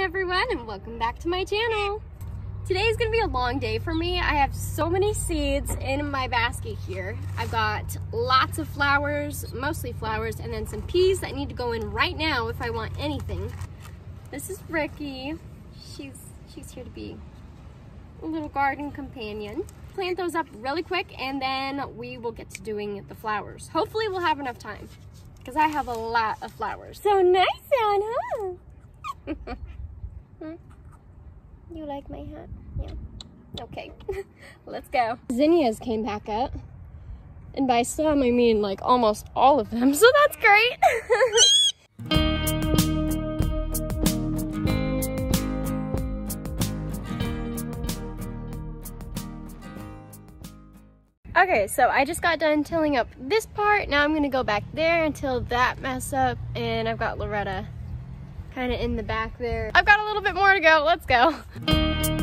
everyone and welcome back to my channel. Today is gonna be a long day for me. I have so many seeds in my basket here. I've got lots of flowers, mostly flowers, and then some peas that need to go in right now if I want anything. This is Ricky. She's, she's here to be a little garden companion. Plant those up really quick and then we will get to doing the flowers. Hopefully we'll have enough time because I have a lot of flowers. So nice sound, huh? hmm? You like my hat? Yeah. Okay, let's go. Zinnias came back up. And by some, I mean like almost all of them, so that's great. Okay, so I just got done tilling up this part. Now I'm gonna go back there until that mess up. And I've got Loretta kind of in the back there. I've got a little bit more to go. Let's go.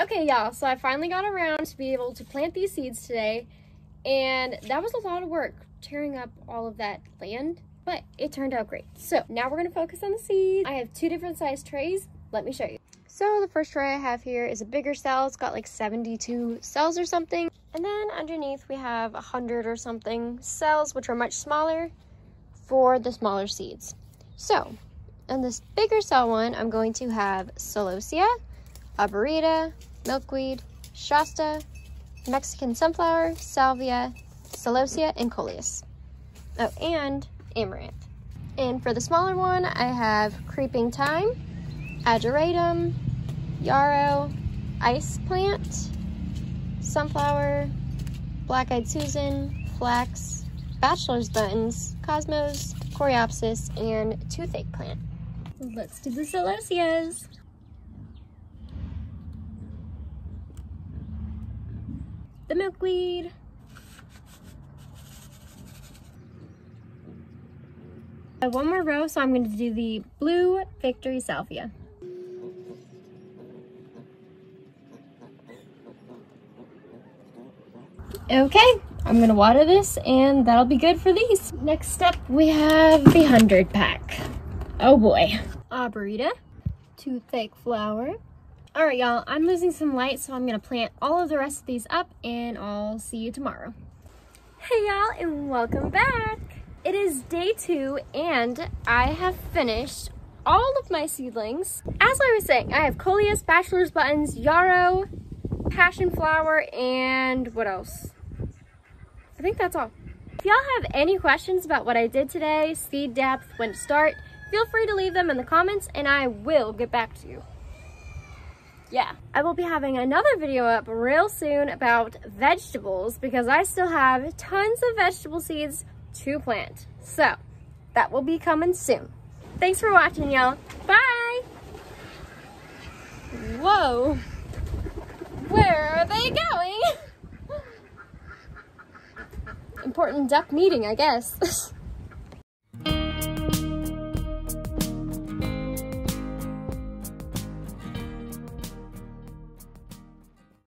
Okay, y'all, so I finally got around to be able to plant these seeds today, and that was a lot of work, tearing up all of that land, but it turned out great. So now we're gonna focus on the seeds. I have two different size trays. Let me show you. So the first tray I have here is a bigger cell. It's got like 72 cells or something. And then underneath we have 100 or something cells, which are much smaller for the smaller seeds. So in this bigger cell one, I'm going to have Celosia, Arboreta, milkweed, Shasta, Mexican sunflower, salvia, celosia, and coleus. Oh, and amaranth. And for the smaller one, I have creeping thyme, ageratum, yarrow, ice plant, sunflower, black-eyed Susan, flax, bachelor's buttons, cosmos, coreopsis, and toothache plant. Let's do the celosias. The milkweed. One more row, so I'm going to do the blue Victory Salvia. Okay, I'm going to water this and that'll be good for these. Next up, we have the 100 pack. Oh boy. Arboreta, toothache flower, all right, y'all, I'm losing some light, so I'm gonna plant all of the rest of these up and I'll see you tomorrow. Hey y'all, and welcome back. It is day two and I have finished all of my seedlings. As I was saying, I have coleus, bachelor's buttons, yarrow, passion flower, and what else? I think that's all. If y'all have any questions about what I did today, seed depth, when to start, feel free to leave them in the comments and I will get back to you yeah, I will be having another video up real soon about vegetables because I still have tons of vegetable seeds to plant. So that will be coming soon. Thanks for watching, y'all. Bye. Whoa. Where are they going? Important duck meeting, I guess.